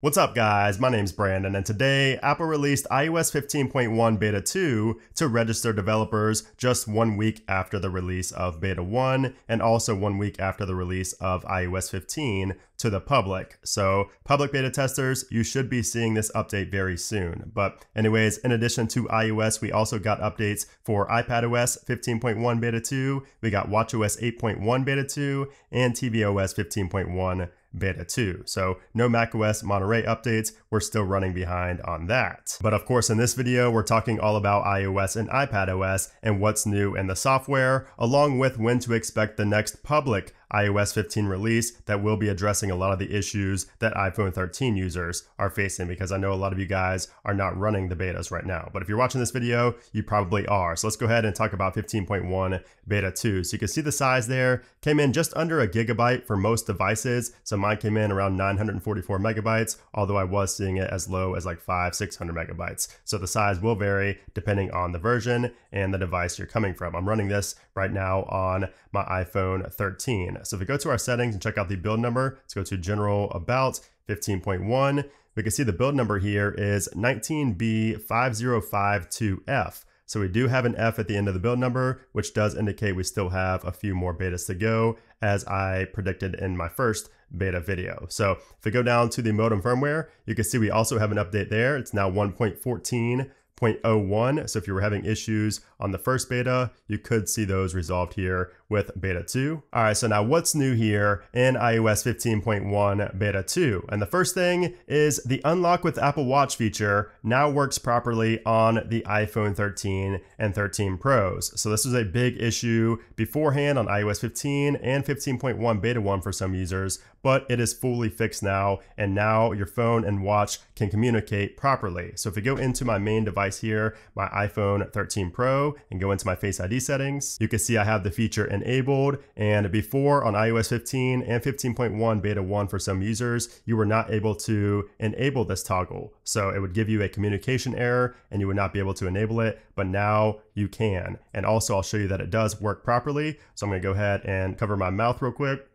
What's up guys, my name's Brandon and today Apple released iOS 15.1 Beta 2 to register developers just one week after the release of Beta 1 and also one week after the release of iOS 15 to the public. So public beta testers, you should be seeing this update very soon. But anyways, in addition to iOS, we also got updates for iPadOS 15.1 Beta 2, we got watchOS 8.1 Beta 2, and tvOS 15.1 Beta 2. So no macOS Monterey updates, we're still running behind on that. But of course in this video, we're talking all about iOS and iPadOS and what's new in the software, along with when to expect the next public iOS 15 release that will be addressing a lot of the issues that iPhone 13 users are facing because I know a lot of you guys are not running the betas right now. But if you're watching this video, you probably are. So let's go ahead and talk about 15.1 beta 2. So you can see the size there came in just under a gigabyte for most devices. So mine came in around 944 megabytes, although I was seeing it as low as like five, 600 megabytes. So the size will vary depending on the version and the device you're coming from. I'm running this right now on my iPhone 13. So if we go to our settings and check out the build number, let's go to general about 15.1. We can see the build number here is 19B5052F. So we do have an F at the end of the build number, which does indicate we still have a few more betas to go, as I predicted in my first beta video. So if we go down to the modem firmware, you can see we also have an update there. It's now 1.14 0.01. So if you were having issues on the first beta, you could see those resolved here with beta 2. All right, so now what's new here in iOS 15.1 beta 2? And the first thing is the unlock with Apple Watch feature now works properly on the iPhone 13 and 13 Pros. So this was a big issue beforehand on iOS 15 and 15.1 beta 1 for some users, but it is fully fixed now. And now your phone and watch can communicate properly. So if we go into my main device here, my iPhone 13 Pro and go into my Face ID settings, you can see I have the feature enabled. And before on iOS 15 and 15.1 beta 1 for some users, you were not able to enable this toggle. So it would give you a communication error and you would not be able to enable it, but now you can. And also I'll show you that it does work properly. So I'm gonna go ahead and cover my mouth real quick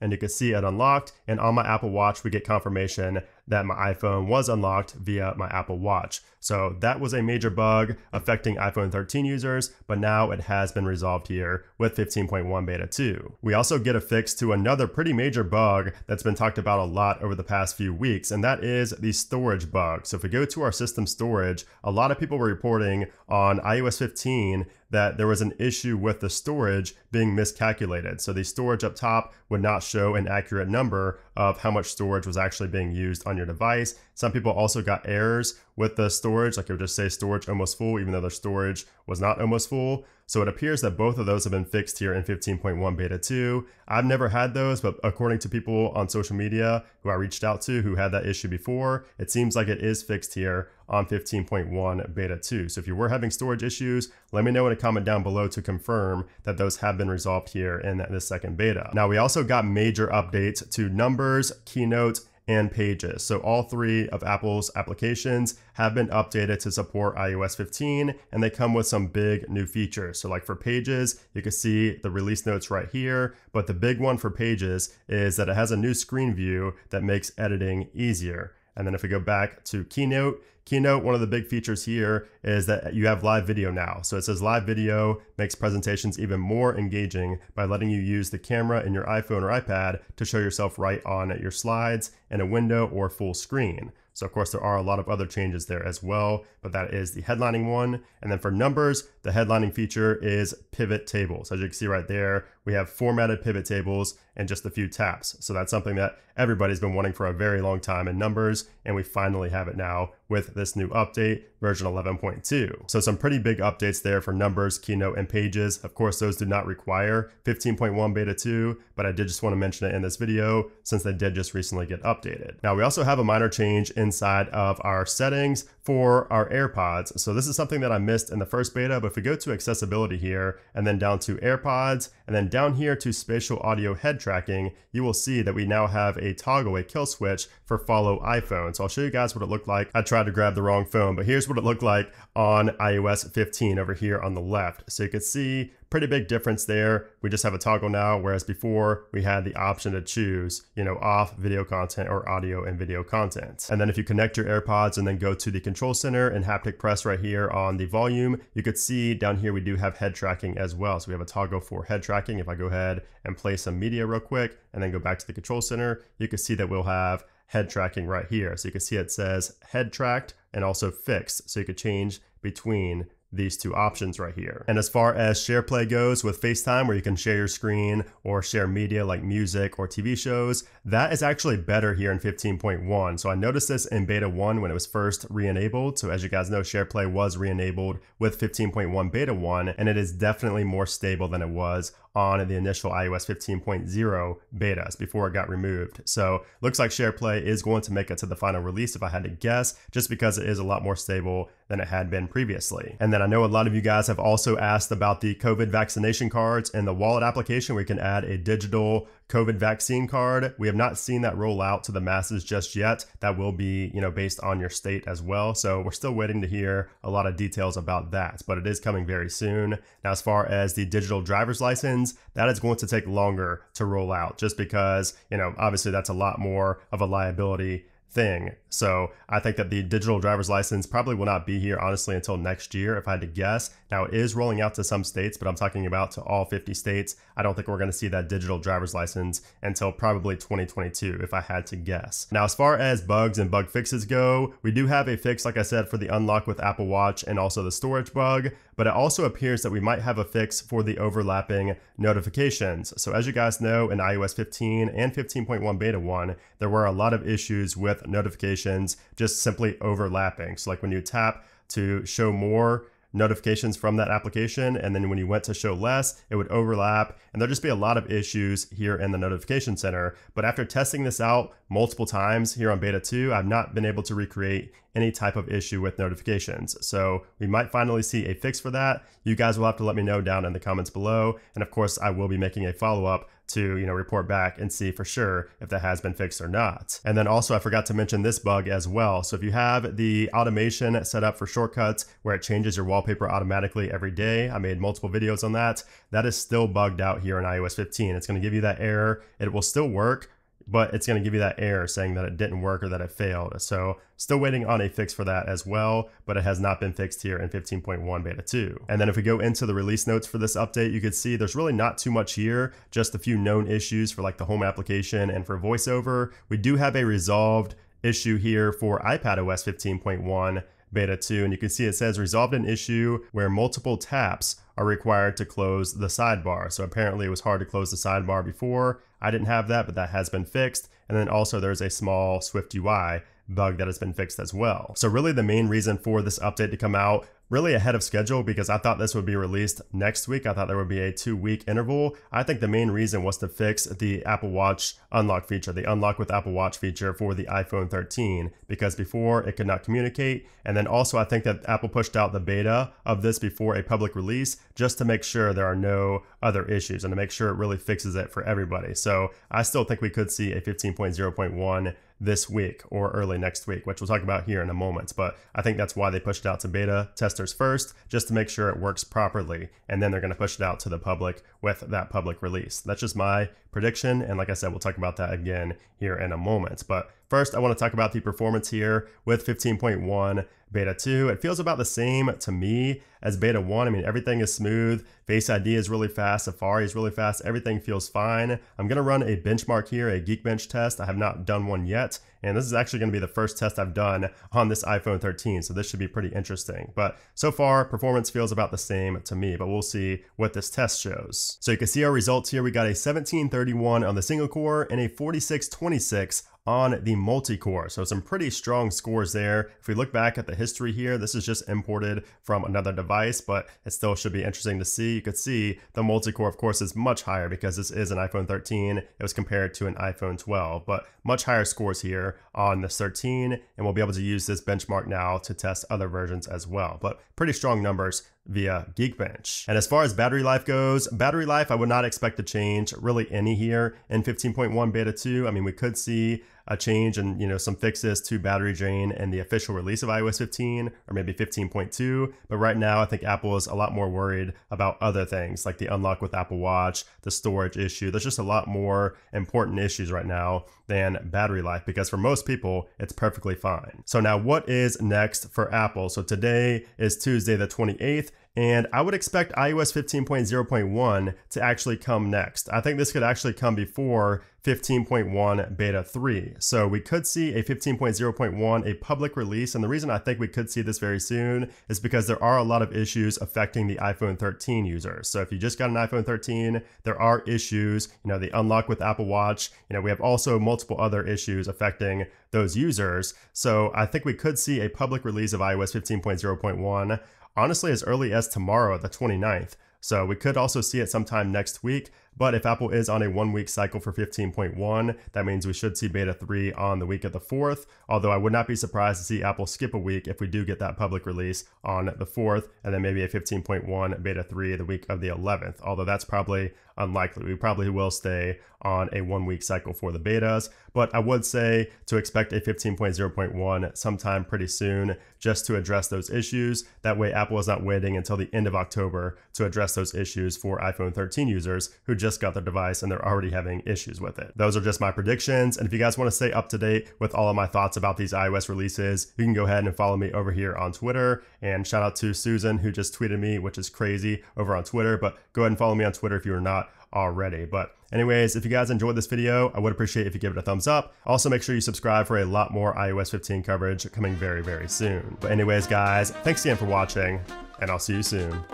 and you can see it unlocked. And on my Apple Watch, we get confirmation that my iPhone was unlocked via my Apple Watch. So that was a major bug affecting iPhone 13 users, but now it has been resolved here with 15.1 beta 2. We also get a fix to another pretty major bug that's been talked about a lot over the past few weeks, and that is the storage bug. So if we go to our system storage, a lot of people were reporting on iOS 15 that there was an issue with the storage being miscalculated. So the storage up top would not show an accurate number of how much storage was actually being used on your device. Some people also got errors with the storage, like it would just say storage almost full, even though their storage was not almost full. So it appears that both of those have been fixed here in 15.1 beta 2. I've never had those, but according to people on social media who I reached out to who had that issue before, it seems like it is fixed here on 15.1 beta 2. So if you were having storage issues, let me know in a comment down below to confirm that those have been resolved here in this second beta. Now we also got major updates to numbers, keynote, and Pages. So all three of Apple's applications have been updated to support iOS 15 and they come with some big new features. So like for Pages, you can see the release notes right here, but the big one for Pages is that it has a new screen view that makes editing easier. And then if we go back to Keynote, Keynote, one of the big features here is that you have live video now. So it says live video makes presentations even more engaging by letting you use the camera in your iPhone or iPad to show yourself right on your slides in a window or full screen. So of course there are a lot of other changes there as well, but that is the headlining one. And then for numbers, the headlining feature is pivot tables. As you can see right there, we have formatted pivot tables and just a few taps. So that's something that everybody's been wanting for a very long time in numbers, and we finally have it now with this new update, version 11.2. So some pretty big updates there for numbers, keynote, and pages. Of course, those do not require 15.1 beta 2, but I did just want to mention it in this video since they did just recently get updated. Now we also have a minor change inside of our settings for our AirPods. So this is something that I missed in the first beta, but if we go to accessibility here and then down to AirPods and then down here to spatial audio head tracking, you will see that we now have a toggle, a kill switch for follow iPhone. So I'll show you guys what it looked like. I tried to grab the wrong phone, but here's what it looked like on iOS 15 over here on the left. So you can see pretty big difference there. We just have a toggle now, whereas before we had the option to choose, you know, off video content or audio and video content. And then if you connect your AirPods and then go to the control center and haptic press right here on the volume, you could see down here we do have head tracking as well. So we have a toggle for head tracking. If I go ahead and play some media real quick and then go back to the control center, you can see that we'll have head tracking right here. So you can see it says head tracked and also fixed. So you could change between these two options right here. And as far as SharePlay goes with FaceTime, where you can share your screen or share media like music or TV shows, that is actually better here in 15.1. So I noticed this in beta 1 when it was first re-enabled. So as you guys know, SharePlay was re-enabled with 15.1 beta 1, and it is definitely more stable than it was on the initial iOS 15.0 betas before it got removed. So looks like SharePlay is going to make it to the final release if I had to guess, just because it is a lot more stable than it had been previously. And then I know a lot of you guys have also asked about the COVID vaccination cards and the wallet application you can add a digital COVID vaccine card. We have not seen that roll out to the masses just yet. That will be, you know, based on your state as well. So we're still waiting to hear a lot of details about that, but it is coming very soon. Now, as far as the digital driver's license, that is going to take longer to roll out just because, you know, obviously that's a lot more of a liability thing. So I think that the digital driver's license probably will not be here, honestly, until next year, if I had to guess. Now, it is rolling out to some states, but I'm talking about to all 50 states. I don't think we're going to see that digital driver's license until probably 2022, if I had to guess. Now, as far as bugs and bug fixes go, we do have a fix, like I said, for the unlock with Apple Watch and also the storage bug, but it also appears that we might have a fix for the overlapping notifications. So as you guys know, in iOS 15 and 15.1 beta 1, there were a lot of issues with notifications just simply overlapping. So like when you tap to show more notifications from that application. And then when you went to show less, it would overlap. And there'd just be a lot of issues here in the notification center. But after testing this out multiple times here on beta 2, I've not been able to recreate any type of issue with notifications. So we might finally see a fix for that. You guys will have to let me know down in the comments below. And of course, I will be making a follow up to you know report back and see for sure if that has been fixed or not. And then also I forgot to mention this bug as well. So if you have the automation set up for shortcuts where it changes your wallpaper automatically every day, I made multiple videos on that. That is still bugged out here in iOS 15. It's going to give you that error. It will still work, but it's going to give you that error saying that it didn't work or that it failed. So still waiting on a fix for that as well, but it has not been fixed here in 15.1 beta 2. And then if we go into the release notes for this update, you can see there's really not too much here, just a few known issues for like the home application and for voiceover. We do have a resolved issue here for iPadOS 15.1 beta 2 and you can see it says resolved an issue where multiple taps are required to close the sidebar. So apparently it was hard to close the sidebar before. I didn't have that, but that has been fixed. And then also there's a small Swift UI bug that has been fixed as well. So really the main reason for this update to come out really ahead of schedule because I thought this would be released next week. I thought there would be a two week interval. I think the main reason was to fix the Apple Watch unlock feature, the unlock with Apple Watch feature for the iPhone 13, because before it could not communicate. And then also, I think that Apple pushed out the beta of this before a public release just to make sure there are no other issues and to make sure it really fixes it for everybody. So I still think we could see a 15.0.1 this week or early next week, which we'll talk about here in a moment. But I think that's why they pushed it out to beta testers first, just to make sure it works properly. And then they're going to push it out to the public with that public release. That's just my prediction. And like I said, we'll talk about that again here in a moment. But first, I want to talk about the performance here with 15.1 beta 2. It feels about the same to me as beta 1. I mean, everything is smooth. Face ID is really fast. Safari is really fast. Everything feels fine. I'm going to run a benchmark here, a Geekbench test. I have not done one yet. And this is actually going to be the first test I've done on this iPhone 13. So this should be pretty interesting. But so far, performance feels about the same to me, but we'll see what this test shows. So you can see our results here. We got a 1731 on the single core and a 4626 on the multi-core. So some pretty strong scores there. If we look back at the history here, this is just imported from another device, but it still should be interesting to see. You could see the multi-core, of course, is much higher because this is an iPhone 13. It was compared to an iPhone 12, but much higher scores here on this 13, and we'll be able to use this benchmark now to test other versions as well. But pretty strong numbers via Geekbench. And as far as battery life goes, battery life I would not expect to change really any here in 15.1 beta 2. I mean, we could see a change and you know some fixes to battery drain and the official release of iOS 15 or maybe 15.2. But right now, I think Apple is a lot more worried about other things like the unlock with Apple Watch, the storage issue. There's just a lot more important issues right now than battery life because for most people, it's perfectly fine. So now what is next for Apple? So today is Tuesday the 28th and I would expect iOS 15.0.1 to actually come next. I think this could actually come before 15.1 beta 3. So we could see a 15.0.1, a public release. And the reason I think we could see this very soon is because there are a lot of issues affecting the iPhone 13 users. So if you just got an iPhone 13, there are issues, you know, the unlock with Apple Watch, you know, we have also multiple other issues affecting those users. So I think we could see a public release of iOS 15.0.1 honestly as early as tomorrow, the 29th. So we could also see it sometime next week. But if Apple is on a one week cycle for 15.1, that means we should see beta 3 on the week of the 4th. Although I would not be surprised to see Apple skip a week if we do get that public release on the 4th, and then maybe a 15.1 beta 3 the week of the 11th. Although that's probably unlikely. We probably will stay on a one week cycle for the betas, but I would say to expect a 15.0.1 sometime pretty soon just to address those issues. That way, Apple is not waiting until the end of October to address those issues for iPhone 13 users who just got their device and they're already having issues with it. Those are just my predictions. And if you guys want to stay up to date with all of my thoughts about these iOS releases, you can go ahead and follow me over here on Twitter. And shout out to Susan who just tweeted me, which is crazy over on Twitter. But go ahead and follow me on Twitter if you're not already. But anyways, if you guys enjoyed this video, I would appreciate if you give it a thumbs up. Also, make sure you subscribe for a lot more iOS 15 coverage coming very, very soon. But anyways, guys, thanks again for watching, and I'll see you soon.